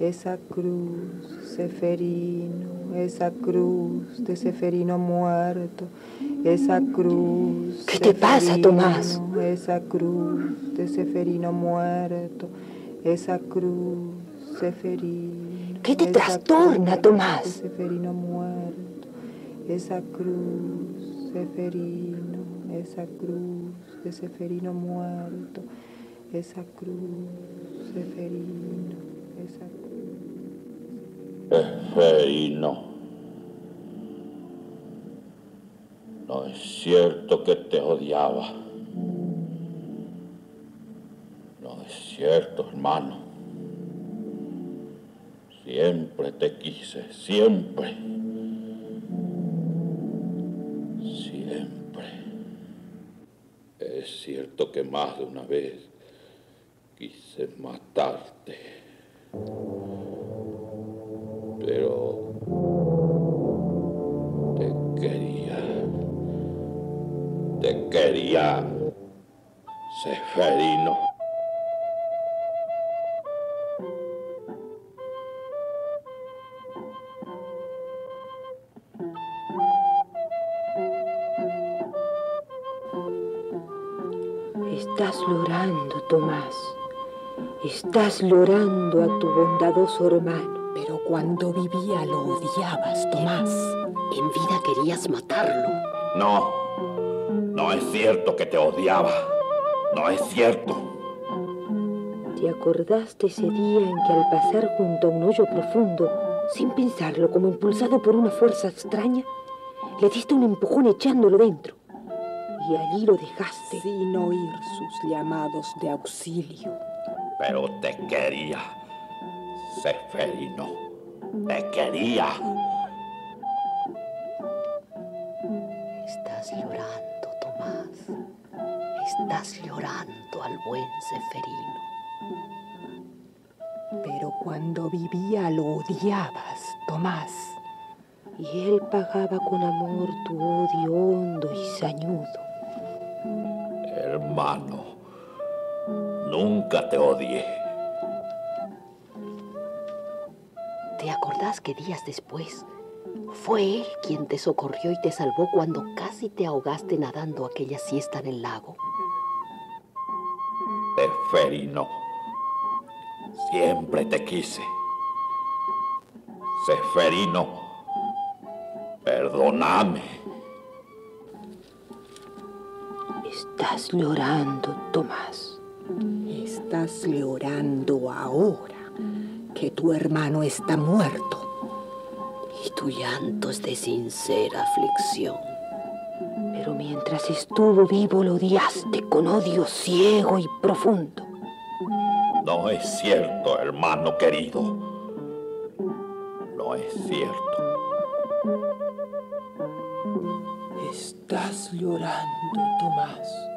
esa cruz, Seferino, esa cruz de Seferino muerto, esa cruz. ¿Qué te pasa, Tomás? Esa cruz de Seferino muerto, esa cruz, Seferino. ¿Qué te trastorna, Tomás? De Seferino muerto, esa cruz, Seferino, esa cruz de Seferino muerto, esa cruz, Seferino, esa cruz. Seferino. No es cierto que te odiaba. No es cierto, hermano. Siempre te quise, siempre. Siempre. Es cierto que más de una vez quise matarte pero te quería, te quería, Seferino. Estás llorando, Tomás. Estás llorando a tu bondadoso hermano. Pero cuando vivía lo odiabas, Tomás. En vida querías matarlo. No, no es cierto que te odiaba. No es cierto. ¿Te acordaste ese día en que al pasar junto a un hoyo profundo, sin pensarlo, como impulsado por una fuerza extraña, le diste un empujón echándolo dentro? Y allí lo dejaste. Sin oír sus llamados de auxilio. Pero te quería. Seferino. Te quería. Estás llorando, Tomás. Estás llorando al buen Seferino. Pero cuando vivía lo odiabas, Tomás. Y él pagaba con amor tu odio hondo y sañudo. Hermano, nunca te odié. ¿Te acordás que días después, Fue él quien te socorrió y te salvó cuando casi te ahogaste nadando aquella siesta en el lago. Seferino, siempre te quise. Seferino, perdóname. Estás llorando, Tomás. Estás llorando ahora que tu hermano está muerto. Y tu llanto es de sincera aflicción. Pero mientras estuvo vivo lo odiaste con odio ciego y profundo. No es cierto, hermano querido. No es cierto. Estás llorando, Tomás.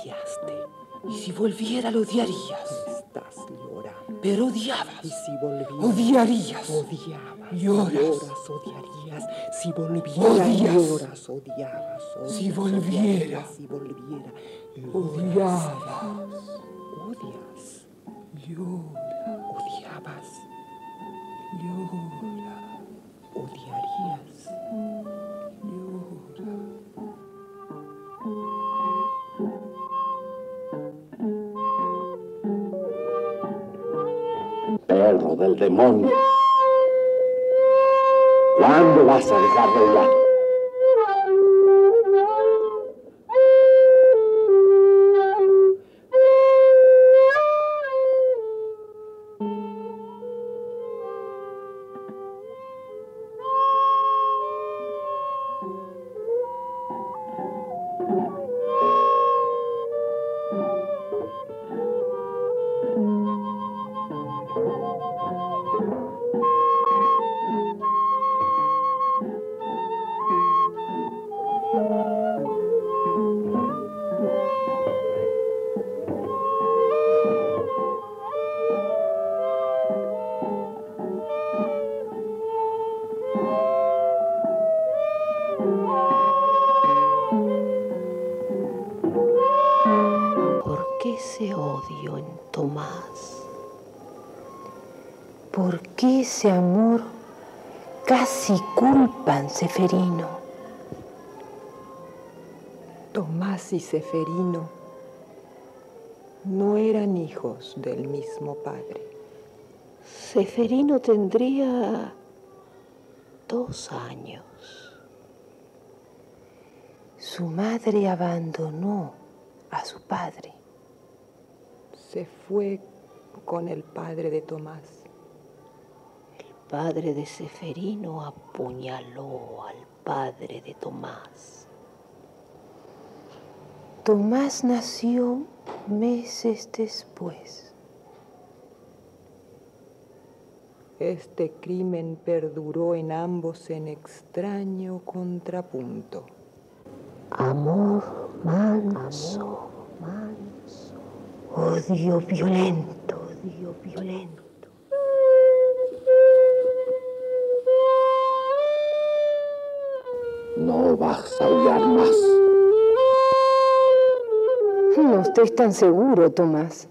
Odiaste. Y si volviera, lo odiarías. Estás llorando. Pero odiabas. Y si volviera, odiarías. Odiabas. Lloras. Lloras, odiarías. Si volviera, Odias. lloras, odiabas. odias, Si volviera. odiarías, Si volviera, Odiabas. Odias. Llora, Odiabas. llora, Odiarías. Perro del demonio. ¿Cuándo vas a dejar de hablar? ¿Por qué ese amor casi culpan, Seferino? Tomás y Seferino no eran hijos del mismo padre. Seferino tendría dos años. Su madre abandonó a su padre. Se fue con el padre de Tomás. El padre de Seferino apuñaló al padre de Tomás. Tomás nació meses después. Este crimen perduró en ambos en extraño contrapunto. Amor manso, manso. Odio violento, odio violento. Vas a hablar más. No estoy tan seguro, Tomás.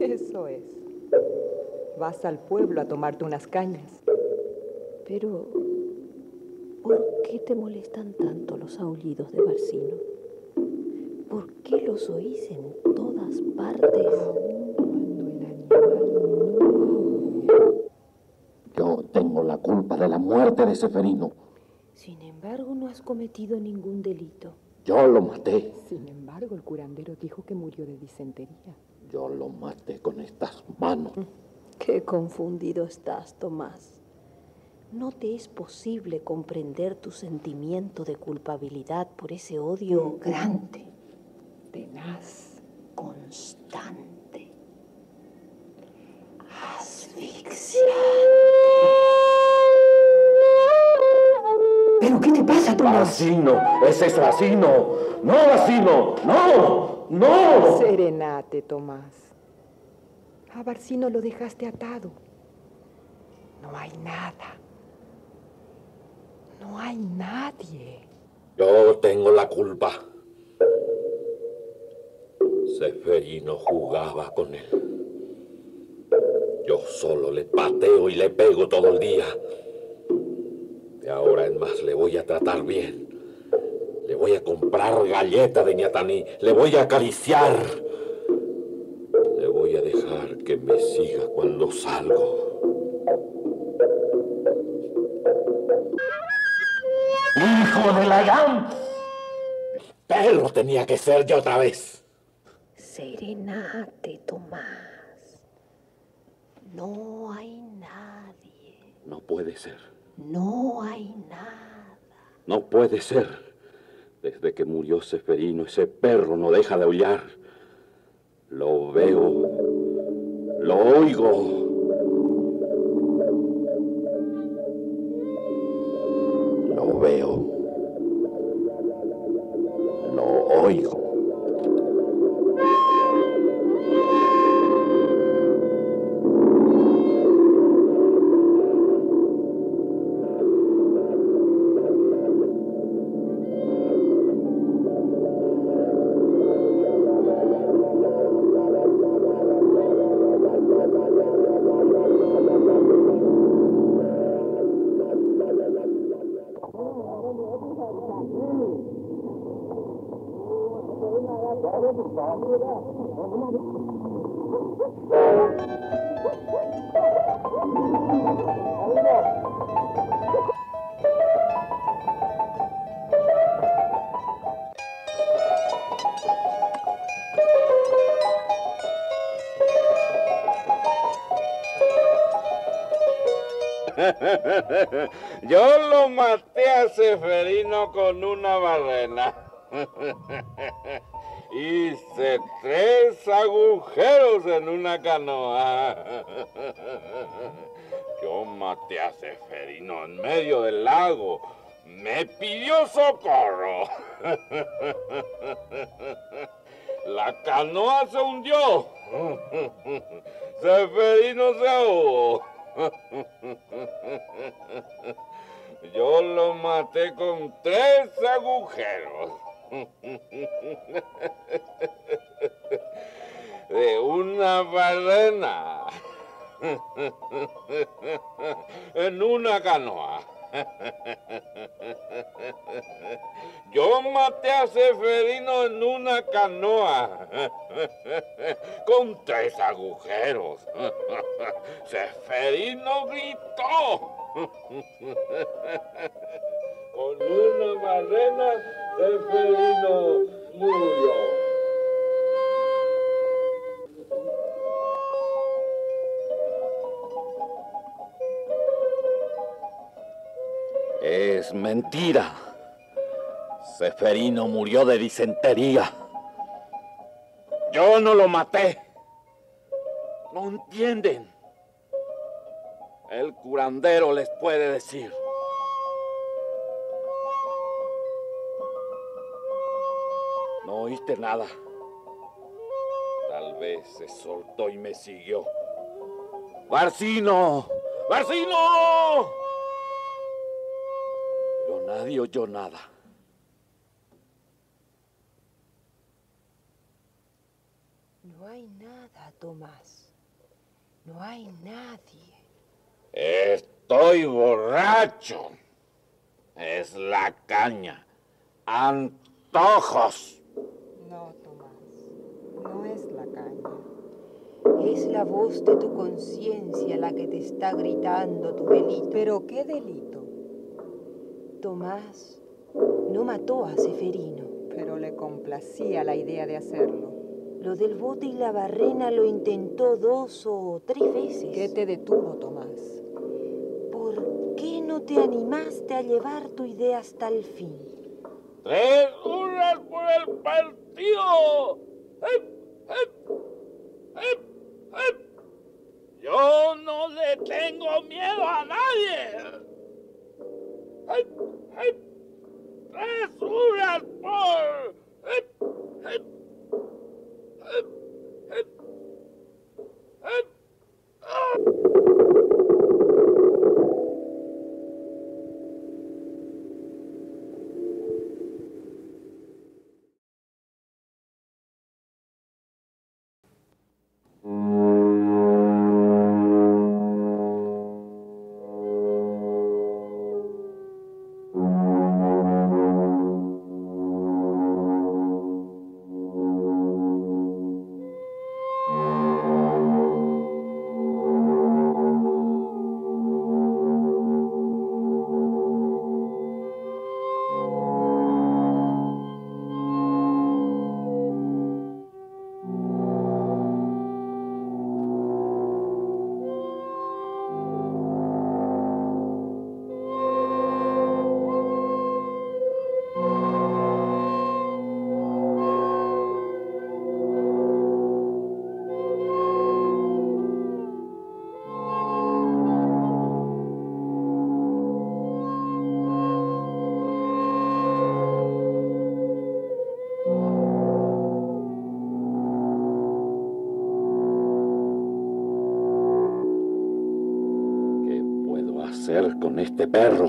Eso es. Vas al pueblo a tomarte unas cañas. Pero, ¿por qué te molestan tanto los aullidos de Barcino? ¿Por qué los oís en todas partes? Cuando el animal Yo tengo la culpa de la muerte de Seferino. Sin embargo, no has cometido ningún delito. Yo lo maté. Sin embargo, el curandero dijo que murió de disentería. Yo lo maté con estas manos. Qué confundido estás, Tomás. No te es posible comprender tu sentimiento de culpabilidad por ese odio grande, Tenaz. constante, ¿Pero qué te pasa, Tomás? Barcino, ese es Barcino. No, Barcino, no, no. Serenate, Tomás. A Barcino lo dejaste atado. No hay nada. No hay nadie. Yo tengo la culpa. Seferino jugaba con él. Yo solo le pateo y le pego todo el día. De ahora en más le voy a tratar bien. Le voy a comprar galleta de ñataní. Le voy a acariciar. Le voy a dejar que me siga cuando salgo. ¡Hijo de la gran! El perro tenía que ser yo otra vez. Serenate, Tomás. No hay nadie. No puede ser. No hay nada. No puede ser. Desde que murió Seferino, ese perro no deja de aullar. Lo veo. Lo oigo. Yo lo maté a Seferino con una barrena. Hice tres agujeros en una canoa. Yo maté a Seferino en medio del lago. Me pidió socorro. La canoa se hundió. Seferino se ahogó. Yo lo maté con tres agujeros. De una balena. En una canoa. Yo maté a Seferino en una canoa. Con tres agujeros. Seferino gritó. Con una balena, Seferino murió. Es mentira. Seferino murió de disentería. Yo no lo maté. No entienden. El curandero les puede decir. No oíste nada. Tal vez se soltó y me siguió. ¡Barcino! ¡Barcino! Pero nadie oyó nada. No hay nada, Tomás. No hay nadie. Estoy borracho. Es la caña. Antojos. No, Tomás. No es la caña. Es la voz de tu conciencia la que te está gritando tu delito. ¿Pero qué delito? Tomás no mató a Seferino. Pero le complacía la idea de hacerlo. Lo del bote y la barrena lo intentó dos o tres veces. ¿Qué te detuvo, Tomás? ¿Por qué no te animaste a llevar tu idea hasta el fin? ¡Tres hurras por el partido! ¡Hep, hep! ¡Hep, hep! Yo no le tengo miedo a nadie. Oh! Con este perro?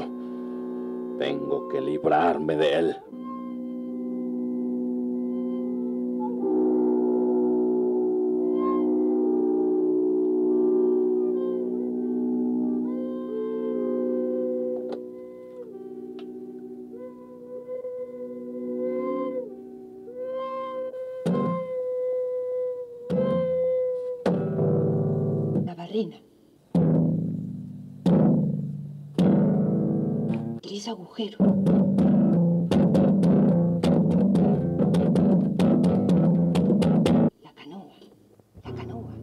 Tengo que librarme de él. Tres agujeros. La canoa. La canoa.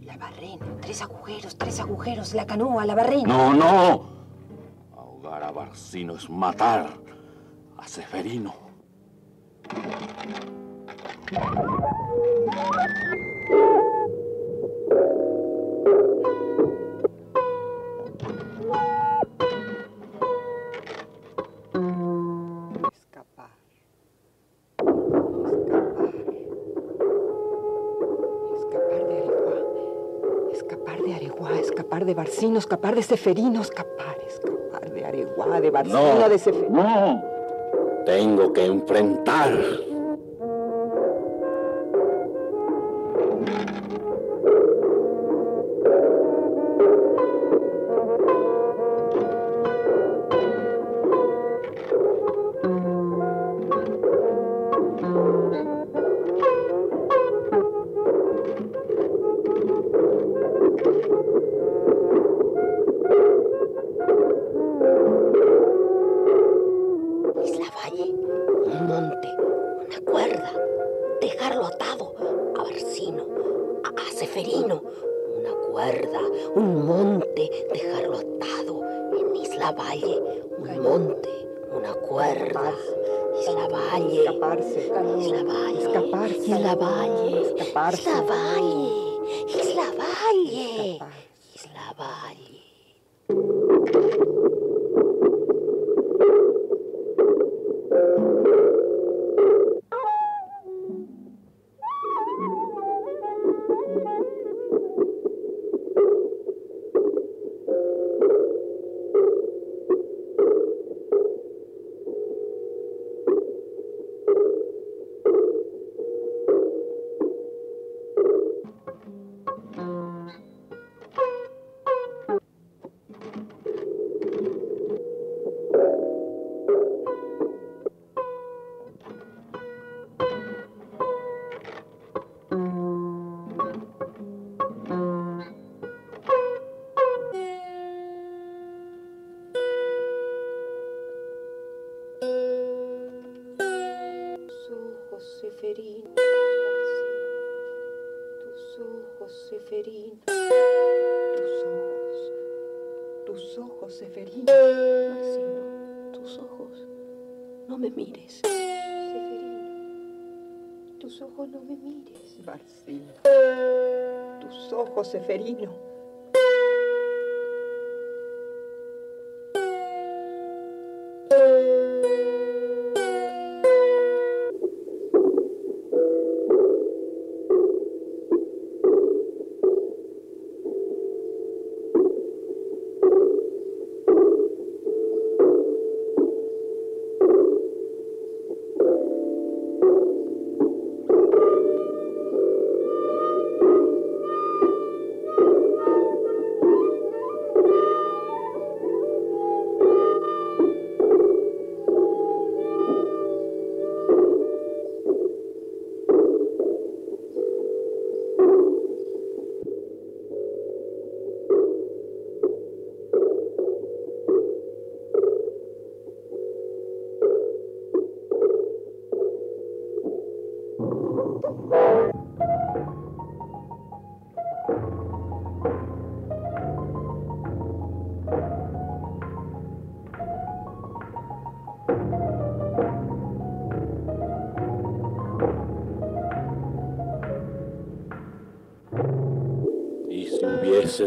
La barrena. Tres agujeros, tres agujeros. La canoa, la barrena. No, no. Ahogar a Barcino es matar a Seferino. Escapar de Barcino. Escapar de Seferino. Escapar. Escapar de Areguá. De Barcino. No, De Seferino. no. Tengo que enfrentar. Una cuerda, un monte, dejarlo atado en Isla Valle, un monte, una cuerda. Isla Valle, Escaparse. Isla Valle, Escaparse. Isla Valle, Escaparse. Isla Valle, Isla Valle, Tus ojos,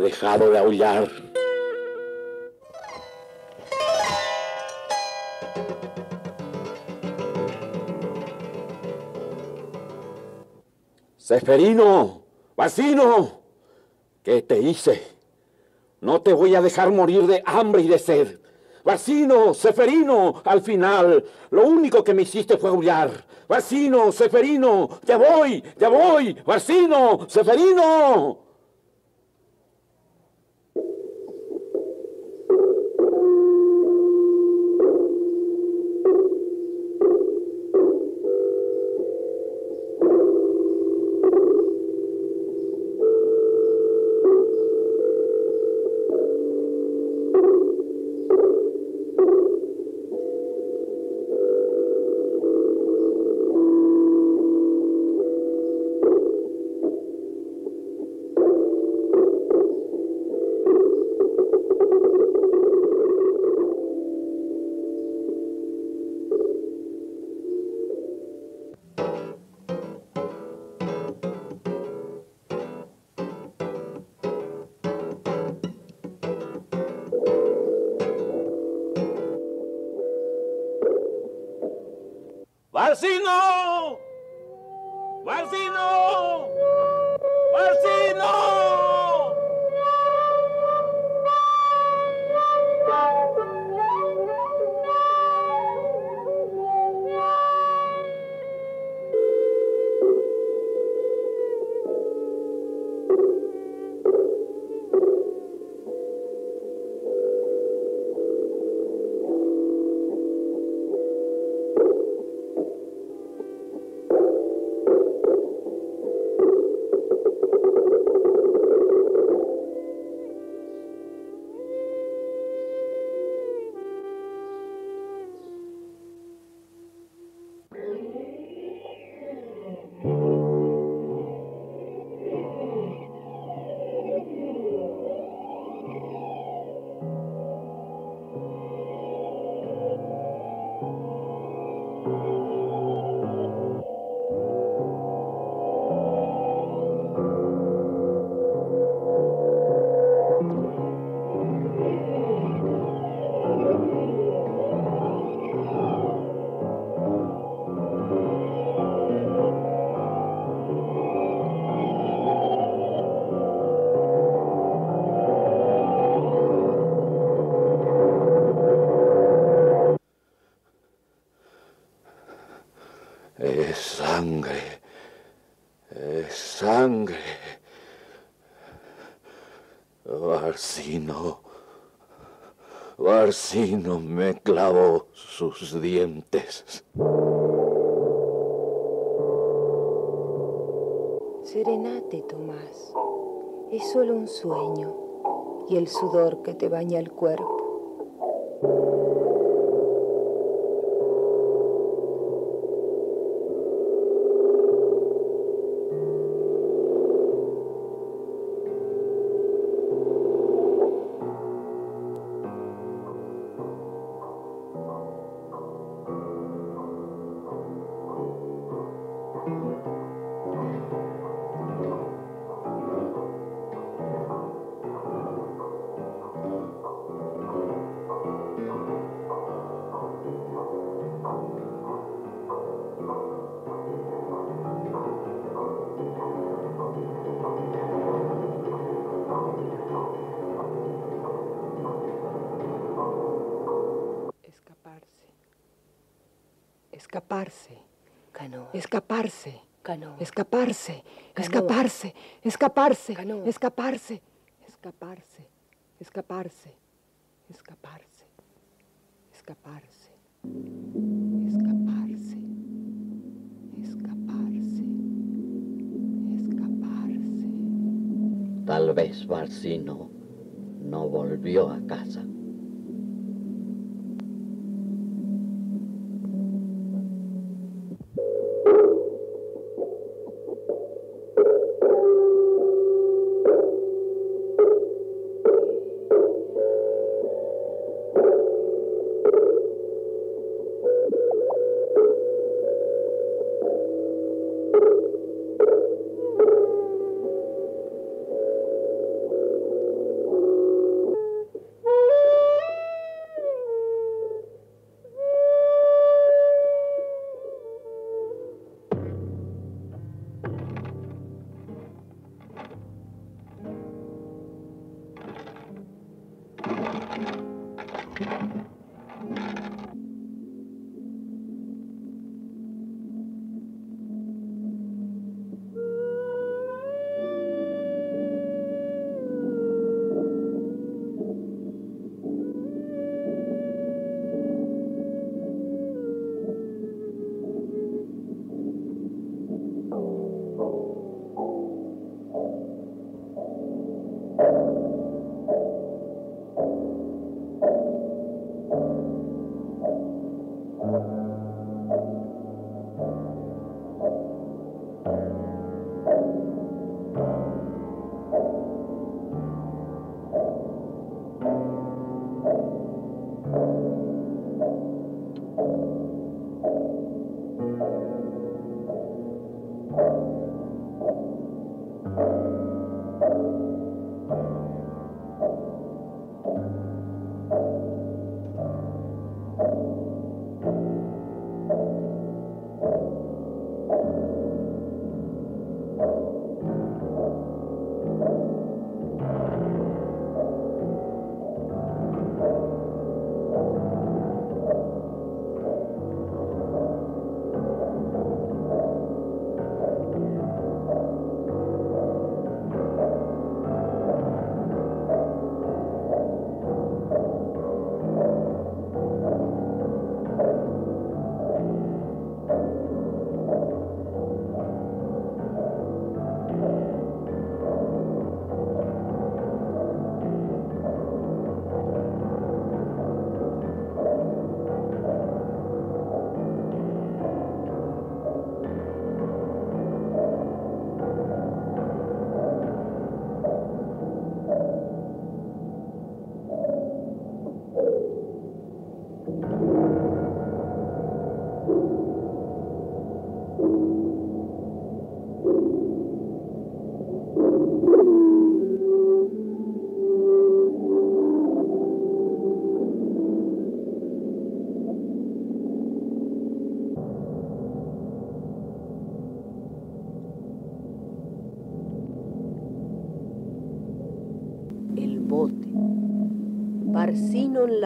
dejado de aullar. Seferino, vecino, ¿qué te hice? No te voy a dejar morir de hambre y de sed. Vecino, Seferino, al final, lo único que me hiciste fue aullar. Vecino, Seferino, ya voy, ya voy, vecino, Seferino. ¡Barcino! ¡Barcino! Barcino me clavó sus dientes. Serenate, Tomás. Es solo un sueño y el sudor que te baña el cuerpo. escaparse. Escaparse, escaparse, escaparse, escaparse, escaparse, escaparse, escaparse, escaparse, escaparse, escaparse, escaparse. Tal vez Barcino no volvió a casa.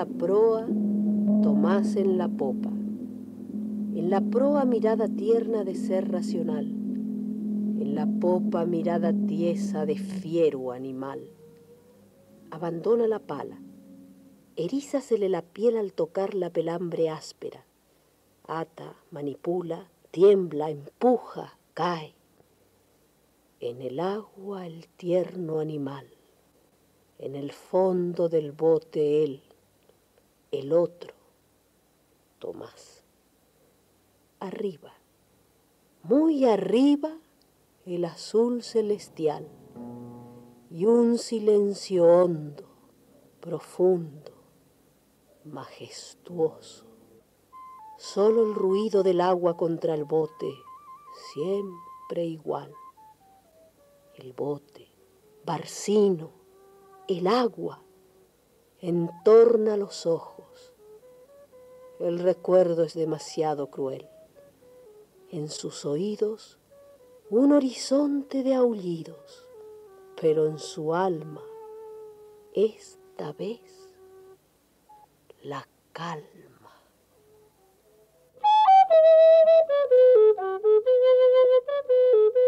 La proa, Tomás en la popa. En la proa mirada tierna de ser racional. En la popa mirada tiesa de fiero animal. Abandona la pala. Erízasele la piel al tocar la pelambre áspera. Ata, manipula, tiembla, empuja, cae. En el agua el tierno animal. En el fondo del bote él, el otro, Tomás. Arriba, muy arriba, el azul celestial y un silencio hondo, profundo, majestuoso. Solo el ruido del agua contra el bote, siempre igual. El bote, Barcino, el agua, entorna los ojos. El recuerdo es demasiado cruel. En sus oídos un horizonte de aullidos, pero en su alma, esta vez, la calma.